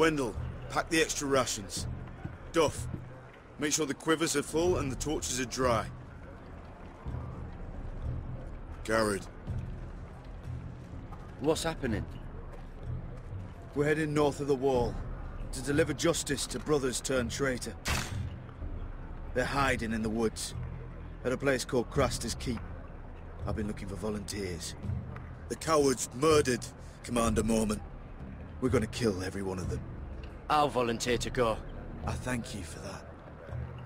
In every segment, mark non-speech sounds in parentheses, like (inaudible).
Wendell, pack the extra rations. Duff, make sure the quivers are full and the torches are dry. Gared, What's happening? we're heading north of the wall to deliver justice to brothers turned traitor. They're hiding in the woods at a place called Craster's Keep. I've been looking for volunteers. The cowards murdered Commander Mormont. We're gonna kill every one of them. I'll volunteer to go. I thank you for that.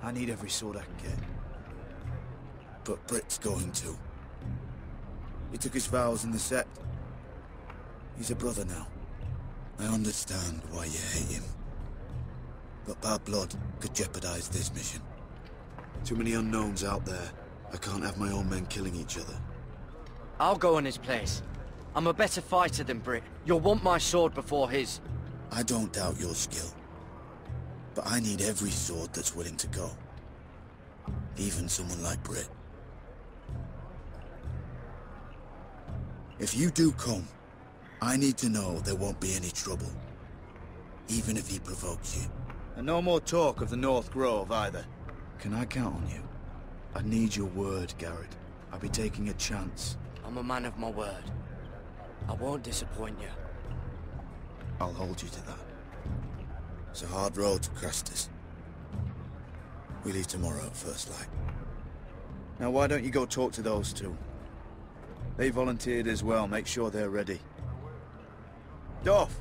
I need every sword I can get. But Britt's going to. He took his vows in the Sept. He's a brother now. I understand why you hate him. But bad blood could jeopardize this mission. Too many unknowns out there. I can't have my own men killing each other. I'll go in his place. I'm a better fighter than Britt. You'll want my sword before his. I don't doubt your skill. But I need every sword that's willing to go. Even someone like Britt. If you do come, I need to know there won't be any trouble. Even if he provokes you. And no more talk of the North Grove either. Can I count on you? I need your word, Gared. I'll be taking a chance. I'm a man of my word. I won't disappoint you. I'll hold you to that. It's a hard road to Craster's. We leave tomorrow at first light. Now why don't you go talk to those two? They volunteered as well, make sure they're ready. Duff!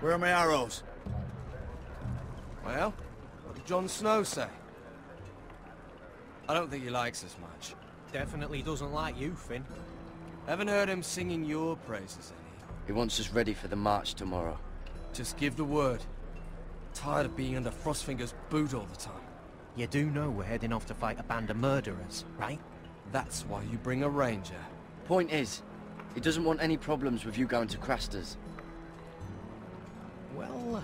Where are my arrows? Well, what did Jon Snow say? I don't think he likes us much. Definitely doesn't like you, Finn. Haven't heard him singing your praises any. He wants us ready for the march tomorrow. Just give the word. Tired of being under Frostfinger's boot all the time. You do know we're heading off to fight a band of murderers, right? That's why you bring a ranger. Point is, he doesn't want any problems with you going to Craster's. Well,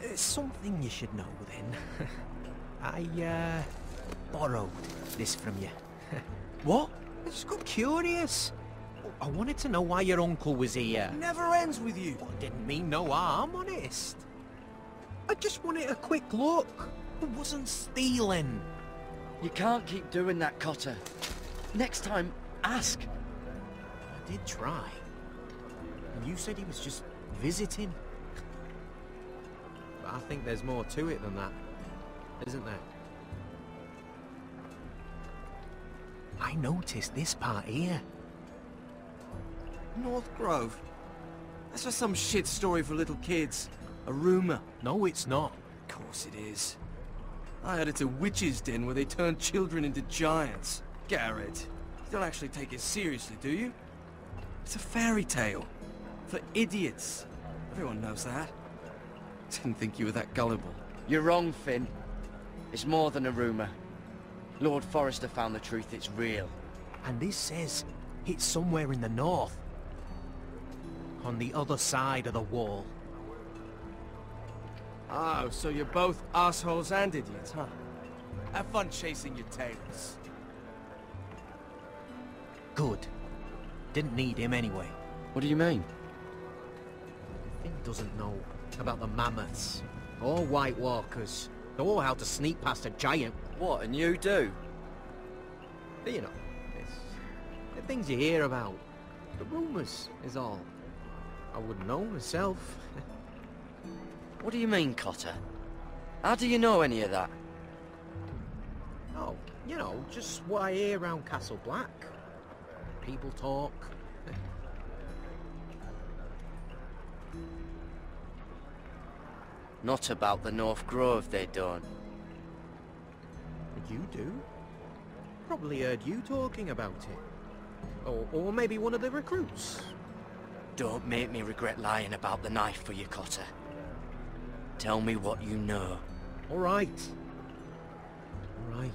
it's something you should know then. (laughs) I, uh, borrowed this from you. (laughs) what? I just got curious. I wanted to know why your uncle was here. Never ends with you. I didn't mean no harm, honest. I just wanted a quick look. I wasn't stealing. You can't keep doing that, Cotter. Next time, ask. I did try. And you said he was just visiting. But I think there's more to it than that, isn't there? I noticed this part here. North Grove? That's just some shit story for little kids. A rumor. No, it's not. Of course it is. I heard it's a witch's den where they turn children into giants. Gared, you don't actually take it seriously, do you? It's a fairy tale. For idiots. Everyone knows that. (laughs) Didn't think you were that gullible. You're wrong, Finn. It's more than a rumour. Lord Forrester found the truth, it's real. And this says it's somewhere in the north. On the other side of the wall. Oh, so you're both assholes and idiots, huh? Have fun chasing your tails. Good. Didn't need him anyway. What do you mean? Finn doesn't know about the mammoths, or White Walkers, or how to sneak past a giant. What, and you do? But you know, it's the things you hear about. The rumours is all. I wouldn't know myself. (laughs) What do you mean, Cotter? How do you know any of that? oh, you know, just what I hear around Castle Black. People talk. Not about the North Grove, they don't. But you do? Probably heard you talking about it. Or, or maybe one of the recruits. Don't make me regret lying about the knife for you, Cotter. Tell me what you know. All right. All right.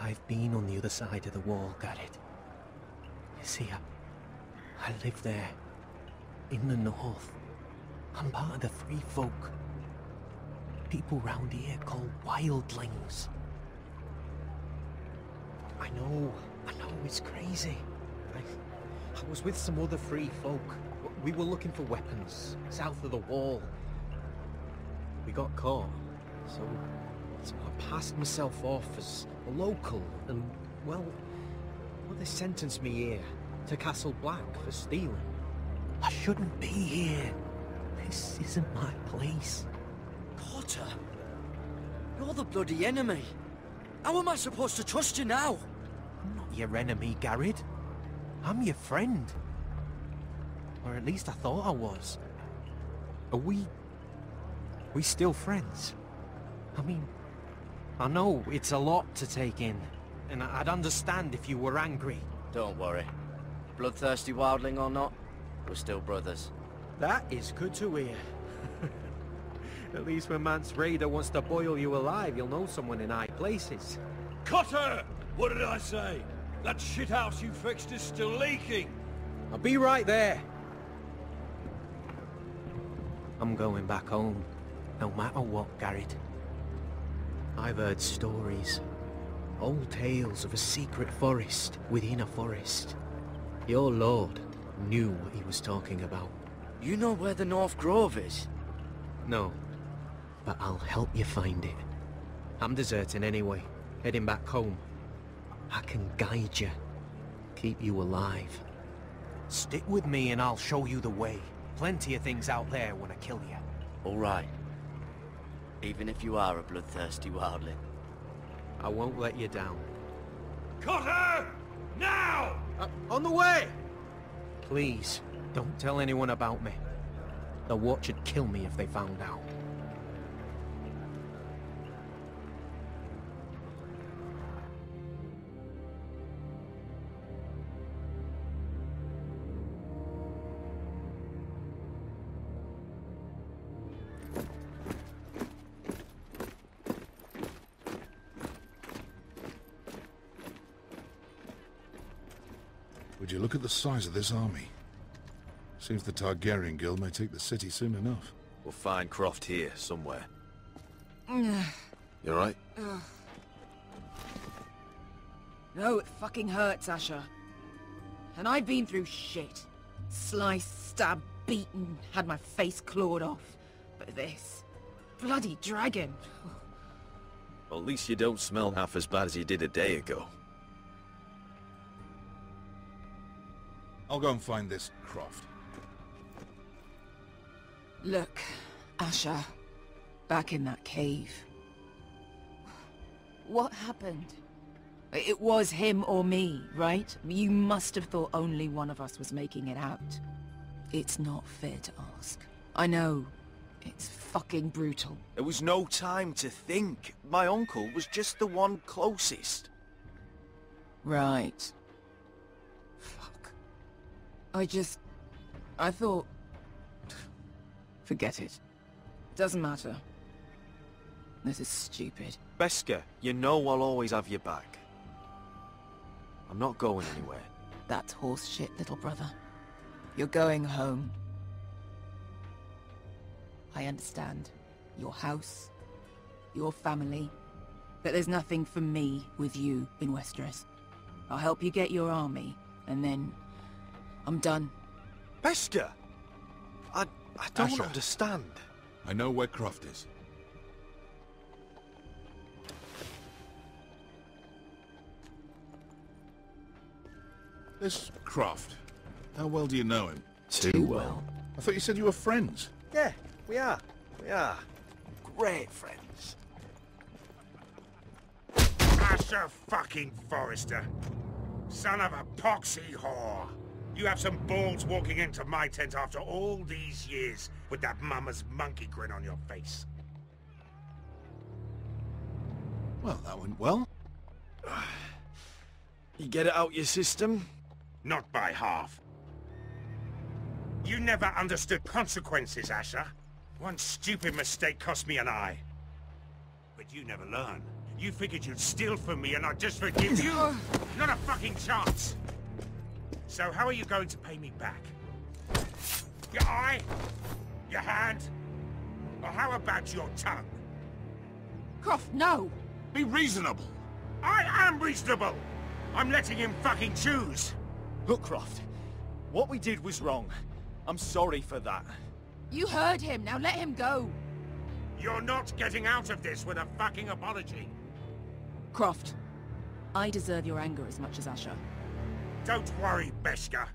I've been on the other side of the wall, Gared. You see, I, I live there, in the north. I'm part of the free folk. People round here call wildlings. I know, I know. it's crazy. I, I was with some other free folk. We were looking for weapons, south of the wall. We got caught, so, so I passed myself off as a local, and, well, well, they sentenced me here, to Castle Black, for stealing. I shouldn't be here. This isn't my place. Cotter? You're the bloody enemy. How am I supposed to trust you now? I'm not your enemy, Gared. I'm your friend. Or at least I thought I was. Are we... we still friends? I mean, I know it's a lot to take in, and I'd understand if you were angry. Don't worry. Bloodthirsty wildling or not, we're still brothers. That is good to hear. (laughs) At least when Mance Rayder wants to boil you alive, you'll know someone in high places. Cotter! What did I say? That shithouse you fixed is still leaking! I'll be right there. I'm going back home, no matter what, Gared. I've heard stories. Old tales of a secret forest within a forest. Your lord knew what he was talking about. You know where the North Grove is? No, but I'll help you find it. I'm deserting anyway, heading back home. I can guide you, keep you alive. Stick with me and I'll show you the way. Plenty of things out there when I kill you. All right. Even if you are a bloodthirsty wildling. I won't let you down. Cotter! Now! Uh, on the way! Please, don't tell anyone about me. The watch would kill me if they found out. Would you look at the size of this army? Seems the Targaryen Guild may take the city soon enough. We'll find Croft here, somewhere. (sighs) you alright? (sighs) No, it fucking hurts, Asher. And I've been through shit. Sliced, stabbed, beaten, had my face clawed off. But this... Bloody dragon. (sighs) Well, at least you don't smell half as bad as you did a day ago. I'll go and find this Croft. Look, Asher. Back in that cave. What happened? It was him or me, right? You must have thought only one of us was making it out. It's not fair to ask. I know. It's fucking brutal. There was no time to think. My uncle was just the one closest. Right. I just... I thought... Forget it. Doesn't matter. This is stupid. Beskha, you know I'll always have your back. I'm not going anywhere. That's horse shit, little brother. You're going home. I understand. Your house, your family. But there's nothing for me with you in Westeros. I'll help you get your army, and then... I'm done. Beskha! I... I don't Asher. understand. I know where Croft is. This Croft, how well do you know him? Too well. I thought you said you were friends. Yeah, we are. We are. Great friends. Asher fucking Forrester. Son of a poxy whore. You have some balls walking into my tent after all these years with that mama's monkey grin on your face. Well, that went well. (sighs) You get it out your system? Not by half. You never understood consequences, Asher. One stupid mistake cost me an eye. But you never learn. You figured you'd steal from me and I'd just forgive you? (laughs) Not a fucking chance! So how are you going to pay me back? Your eye? Your hand? Or how about your tongue? Croft, no! Be reasonable! I am reasonable! I'm letting him fucking choose. Look, Croft. What we did was wrong. I'm sorry for that. You heard him, now let him go. You're not getting out of this with a fucking apology. Croft, I deserve your anger as much as Asher. Don't worry, Beskha.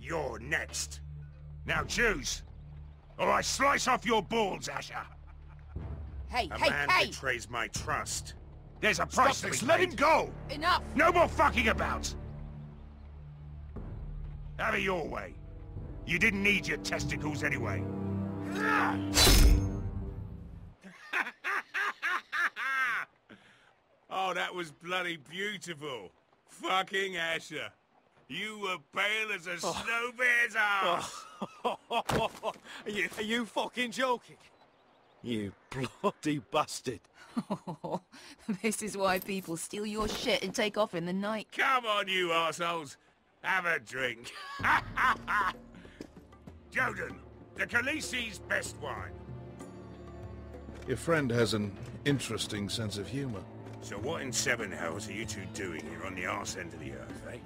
You're next. Now choose. Or I slice off your balls, Asher. Hey, A hey, man hey! betrays my trust. There's a Stop price to be Let him go! Enough! No more fucking about! Have it your way. You didn't need your testicles anyway. (laughs) oh, that was bloody beautiful. Fucking Asher. You were pale as a snow bear's ass. (laughs) are, you, are you fucking joking? You bloody bastard. (laughs) this is why people steal your shit and take off in the night. Come on, you assholes. Have a drink. (laughs) Joden, the Khaleesi's best wine. Your friend has an interesting sense of humor. So what in seven hells are you two doing here on the arse end of the earth, eh?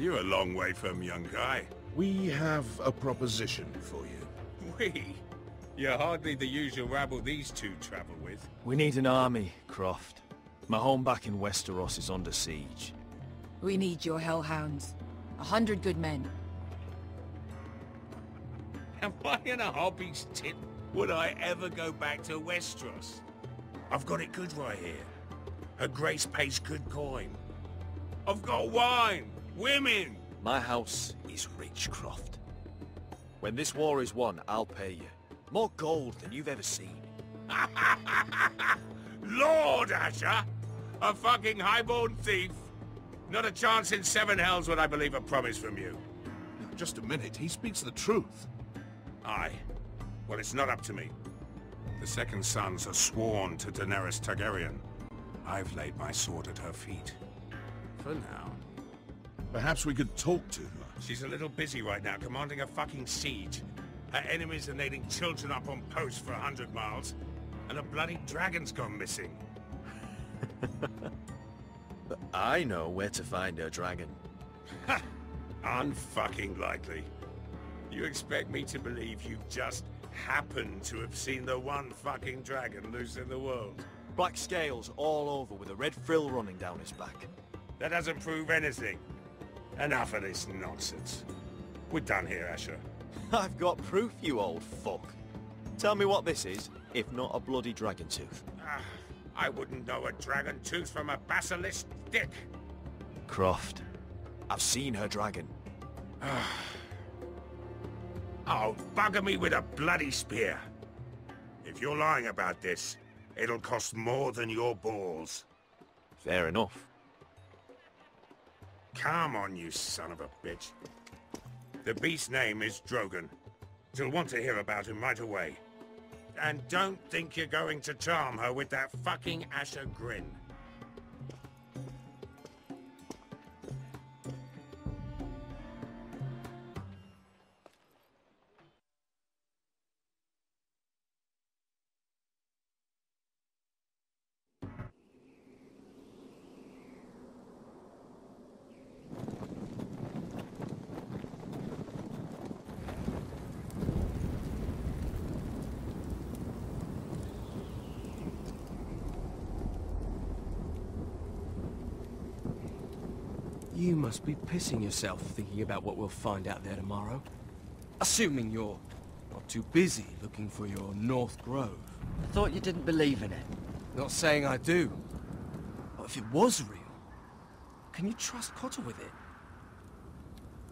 You're a long way from Yunkai. We have a proposition for you. We? You're hardly the usual rabble these two travel with. We need an army, Croft. My home back in Westeros is under siege. We need your hellhounds. A hundred good men. Am I in a hobby's tit? Would I ever go back to Westeros? I've got it good right here. Her Grace pays good coin. I've got wine, women. My house is rich, Croft. When this war is won, I'll pay you. More gold than you've ever seen. (laughs) Lord Asher! A fucking highborn thief! Not a chance in seven hells would I believe a promise from you. Just a minute, he speaks the truth. Aye. Well, it's not up to me. The Second Sons are sworn to Daenerys Targaryen. I've laid my sword at her feet. For now. Perhaps we could talk to her. She's a little busy right now, commanding a fucking siege. Her enemies are nailing children up on posts for a hundred miles, and a bloody dragon's gone missing. But (laughs) I know where to find her dragon. Unfucking likely. You expect me to believe you've just happened to have seen the one fucking dragon loose in the world? Black scales all over with a red frill running down his back. That doesn't prove anything. Enough of this nonsense. We're done here, Asher. (laughs) I've got proof, you old fuck. Tell me what this is, if not a bloody dragon tooth. Ah, I wouldn't know a dragon tooth from a basilisk dick. Croft, I've seen her dragon. (sighs) Oh, bugger me with a bloody spear. If you're lying about this, it'll cost more than your balls. Fair enough. Come on, you son of a bitch. The beast's name is Drogon. She'll want to hear about him right away. And don't think you're going to charm her with that fucking Asher grin. You must be pissing yourself thinking about what we'll find out there tomorrow. Assuming you're not too busy looking for your North Grove. I thought you didn't believe in it. Not saying I do. But if it was real, can you trust Cotter with it?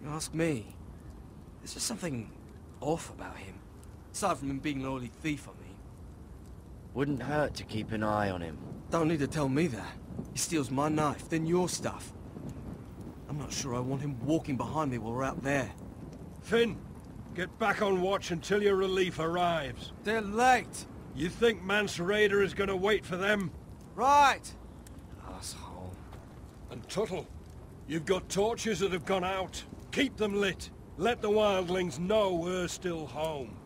You ask me. There's just something off about him. Aside from him being an oily thief, I mean. Wouldn't hurt to keep an eye on him. Don't need to tell me that. He steals my knife, then your stuff. I'm not sure I want him walking behind me while we're out there. Finn, get back on watch until your relief arrives. They're late! You think Mance Rayder is going to wait for them? Right! Asshole. And Tuttle, you've got torches that have gone out. Keep them lit. Let the wildlings know we're still home.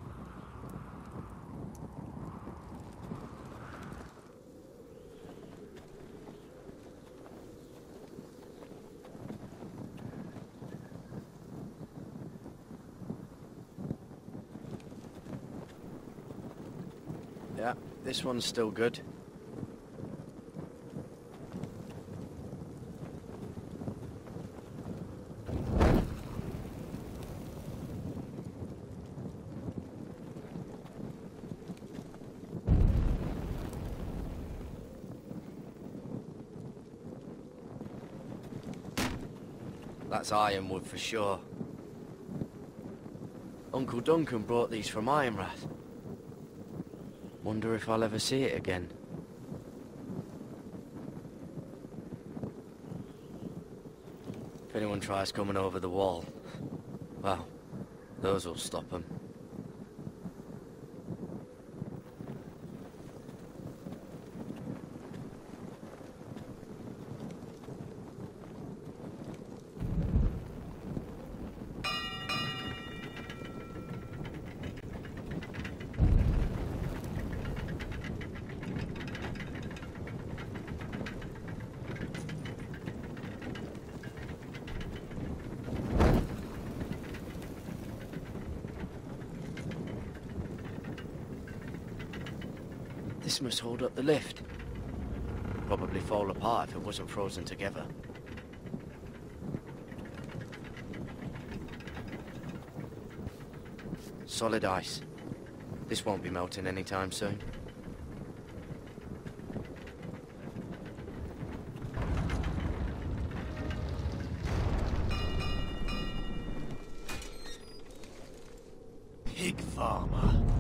This one's still good. That's ironwood for sure. Uncle Duncan brought these from Ironrath. Wonder if I'll ever see it again. If anyone tries coming over the wall, well, those will stop them. Must hold up the lift. Probably fall apart if it wasn't frozen together. Solid ice. This won't be melting anytime soon. Pig farmer.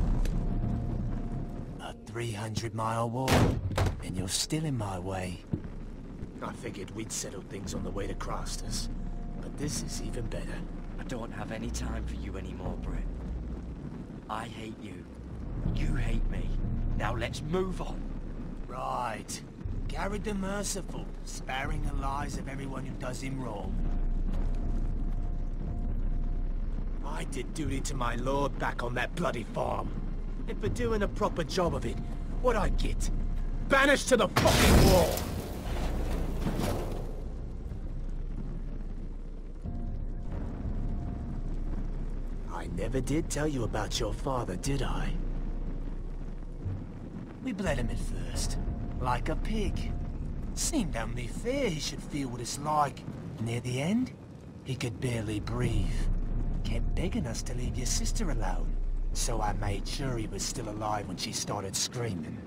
A 300 mile walk, and you're still in my way. I figured we'd settle things on the way to Craster's, but this is even better. I don't have any time for you anymore, Britt. I hate you. You hate me. Now let's move on. Right. Garrett the Merciful, sparing the lives of everyone who does him wrong. I did duty to my lord back on that bloody farm. And for doing a proper job of it, what I get? Banished to the fucking wall! I never did tell you about your father, did I? We bled him at first, like a pig. Seemed only fair he should feel what it's like. Near the end, he could barely breathe. Kept begging us to leave your sister alone. So I made sure he was still alive when she started screaming.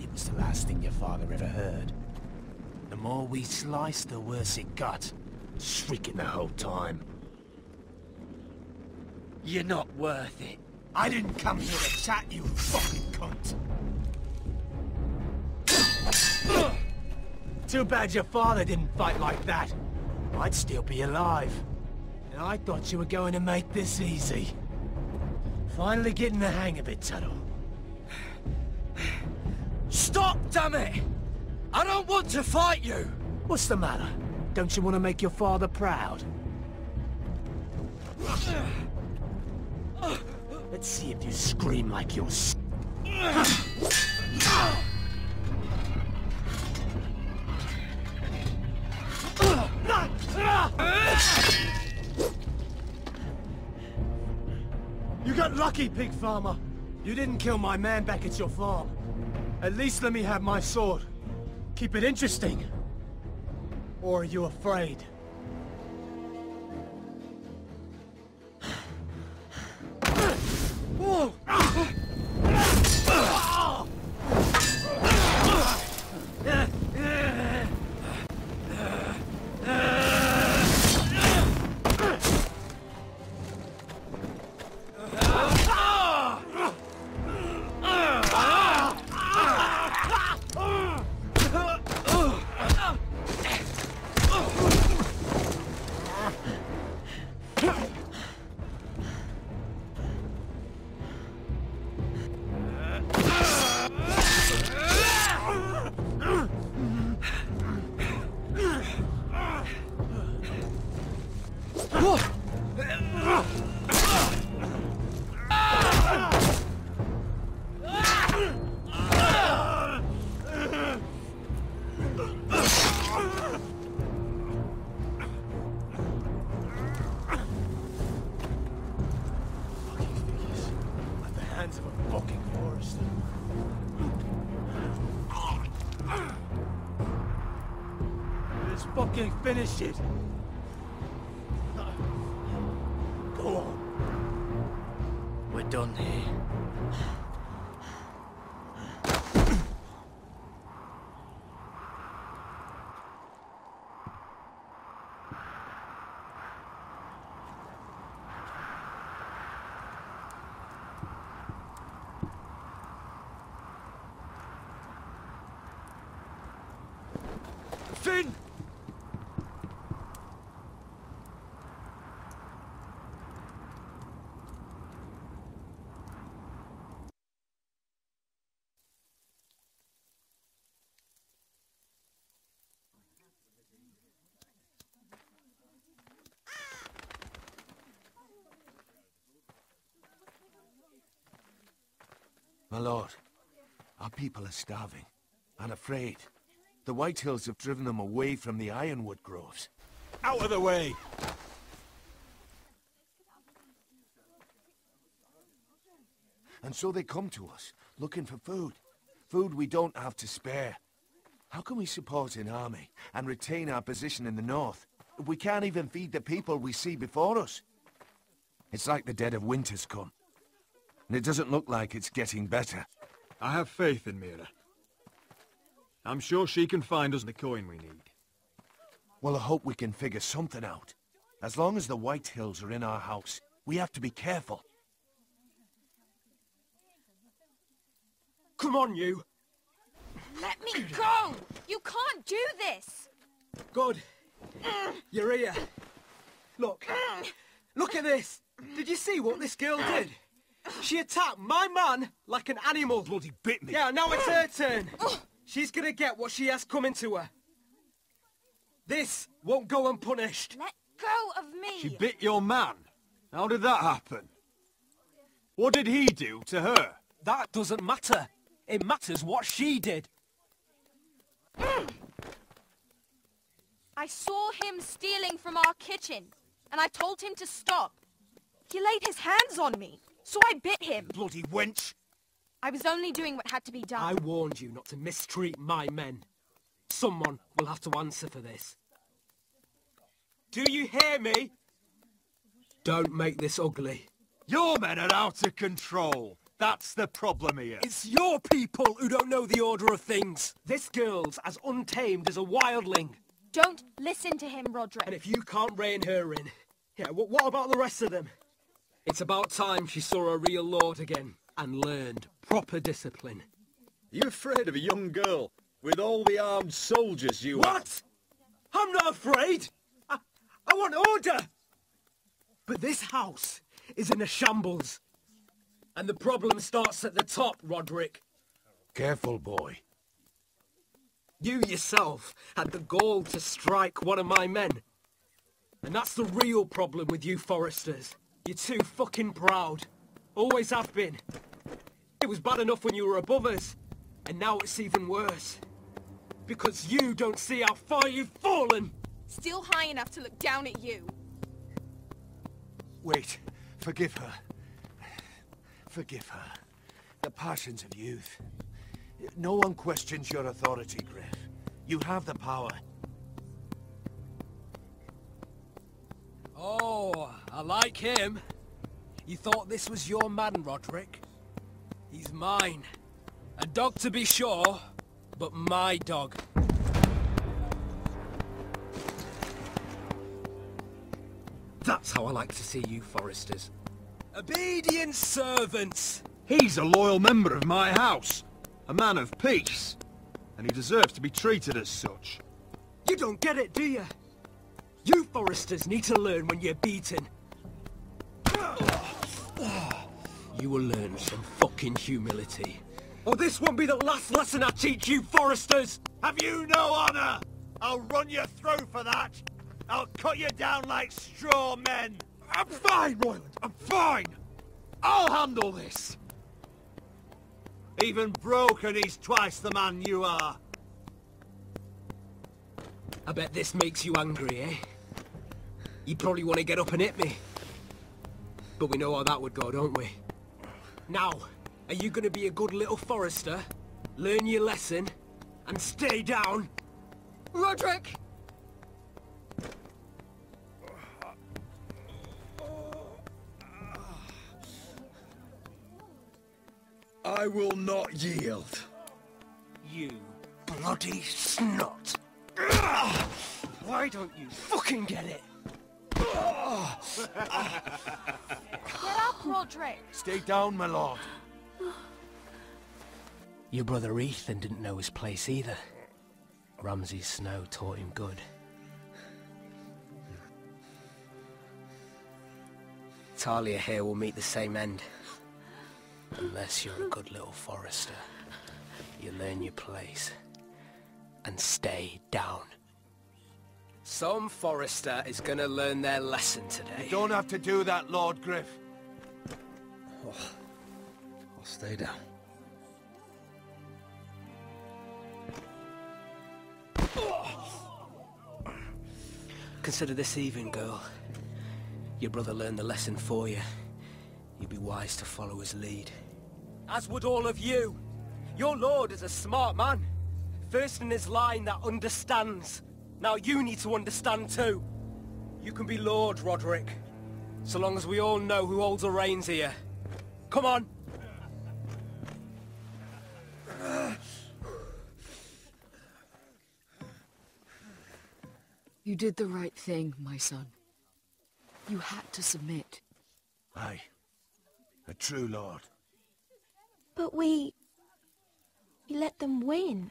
It was the last thing your father ever heard. The more we sliced, the worse it got. Shrieking the whole time. You're not worth it. I didn't come here to chat, you fucking cunt. Too bad your father didn't fight like that. I'd still be alive. And I thought you were going to make this easy. Finally getting the hang of it, Tuttle. Stop, damn it! I don't want to fight you! What's the matter? Don't you want to make your father proud? Let's see if you scream like you're got lucky, pig farmer. You didn't kill my man back at your farm. At least let me have my sword. Keep it interesting. Or are you afraid? Fucking finish it. My lord, our people are starving and afraid. The Whitehills have driven them away from the ironwood groves. Out of the way! And so they come to us, looking for food. Food we don't have to spare. How can we support an army and retain our position in the north we can't even feed the people we see before us? It's like the dead of winter's come. And it doesn't look like it's getting better. I have faith in Mira. I'm sure she can find us the coin we need. Well, I hope we can figure something out. As long as the Whitehills are in our house, we have to be careful. Come on, you. Let me go! You can't do this! Good. You're here. Look. Look at this. Did you see what this girl did? She attacked my man like an animal. Bloody bit me. Yeah, now it's her (gasps) turn. She's gonna get what she has coming to her. This won't go unpunished. Let go of me! She bit your man. How did that happen? What did he do to her? That doesn't matter. It matters what she did. I saw him stealing from our kitchen, and I told him to stop. He laid his hands on me, so I bit him. Bloody wench! I was only doing what had to be done. I warned you not to mistreat my men. Someone will have to answer for this. Do you hear me? Don't make this ugly. Your men are out of control. That's the problem here. It's your people who don't know the order of things. This girl's as untamed as a wildling. Don't listen to him, Rodrik. And if you can't rein her in, yeah, what about the rest of them? It's about time she saw a real lord again and learned proper discipline. Are you afraid of a young girl with all the armed soldiers you What? I'm not afraid. I, I want order. But this house is in a shambles. And the problem starts at the top, Rodrik. Careful, boy. You yourself had the gall to strike one of my men. And that's the real problem with you Forresters. You're too fucking proud. Always have been. It was bad enough when you were above us. And now it's even worse. Because you don't see how far you've fallen. Still high enough to look down at you. Wait. Forgive her. Forgive her. The passions of youth. No one questions your authority, Gryff. You have the power. Oh, I like him. You thought this was your man, Rodrik? He's mine. A dog to be sure, but my dog. That's how I like to see you, Forresters. Obedient servants! He's a loyal member of my house. A man of peace. And he deserves to be treated as such. You don't get it, do you? You Forresters need to learn when you're beaten. You will learn some fucking humility. Or this won't be the last lesson I teach you, Forresters! Have you no honor? I'll run you through for that. I'll cut you down like straw men. I'm fine, Royland. I'm fine. I'll handle this. Even broken, he's twice the man you are. I bet this makes you angry, eh? You probably want to get up and hit me. But we know how that would go, don't we? Now, are you going to be a good little forester, learn your lesson, and stay down? Rodrik! I will not yield. You bloody snot. Why don't you fucking get it? Get up, Rodrik! Stay down, my lord. Your brother Ethan didn't know his place either. Ramsay Snow taught him good. Talia here will meet the same end. Unless you're a good little forester. You learn your place. And stay down. Some forester is gonna learn their lesson today. You don't have to do that, Lord Gryff. Oh, I'll stay down. Consider this even, girl. Your brother learned the lesson for you. You'd be wise to follow his lead. As would all of you. Your lord is a smart man. First in his line that understands. Now you need to understand too. You can be Lord, Rodrik. So long as we all know who holds the reins here. Come on! You did the right thing, my son. You had to submit. Aye. A true lord. But we... We let them win.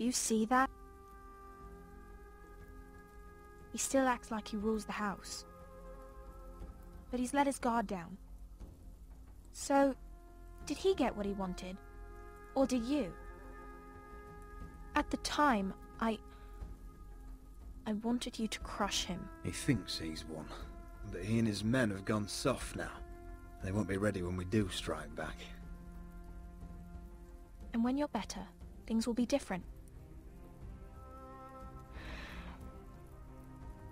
Do you see that? He still acts like he rules the house. But he's let his guard down. So, did he get what he wanted? Or did you? At the time, I... I wanted you to crush him. He thinks he's won, but he and his men have gone soft now. They won't be ready when we do strike back. And when you're better, things will be different.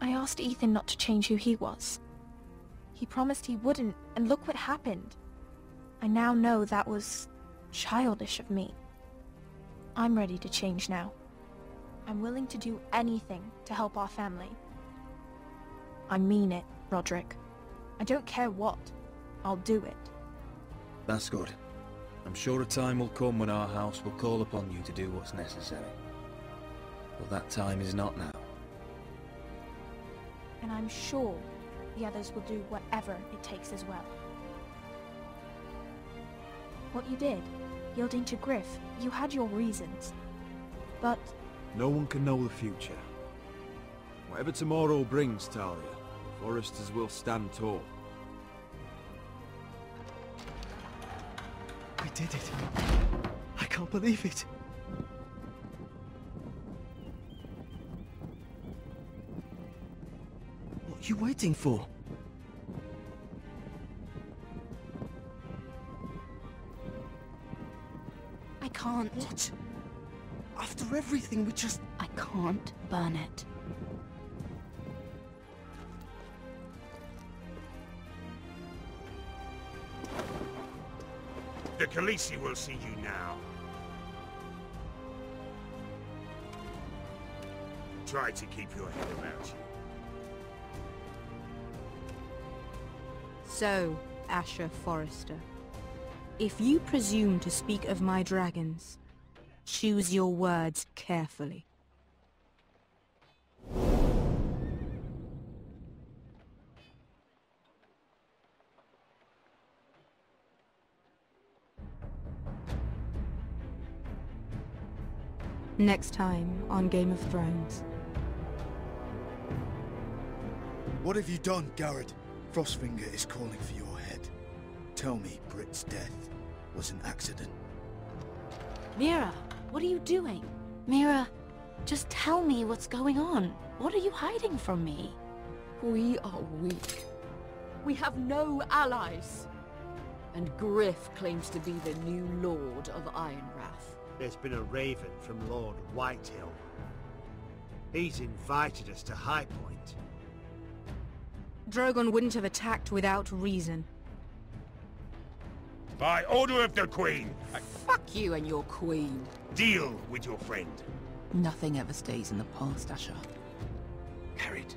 I asked Ethan not to change who he was. He promised he wouldn't, and look what happened. I now know that was childish of me. I'm ready to change now. I'm willing to do anything to help our family. I mean it, Rodrik. I don't care what. I'll do it. That's good. I'm sure a time will come when our house will call upon you to do what's necessary. But that time is not now. And I'm sure the others will do whatever it takes as well. What you did, yielding to Gryff, you had your reasons. But No one can know the future. Whatever tomorrow brings, Talia, the Forresters will stand tall. I did it. I can't believe it. You waiting for? I can't. What? After everything we just... I can't burn it. The Khaleesi will see you now. Try to keep your head about you. So, Asher Forrester, if you presume to speak of my dragons, choose your words carefully. Next time on Game of Thrones. What have you done, Gared? Frostfinger is calling for your head. Tell me Britt's death was an accident. Mira, what are you doing? Mira, just tell me what's going on. What are you hiding from me? We are weak. We have no allies. And Gryff claims to be the new Lord of Ironrath. There's been a raven from Lord Whitehill. He's invited us to High Point. Drogon wouldn't have attacked without reason. By order of the Queen, Fuck you and your queen. deal with your friend. Nothing ever stays in the past, Asher. Gared.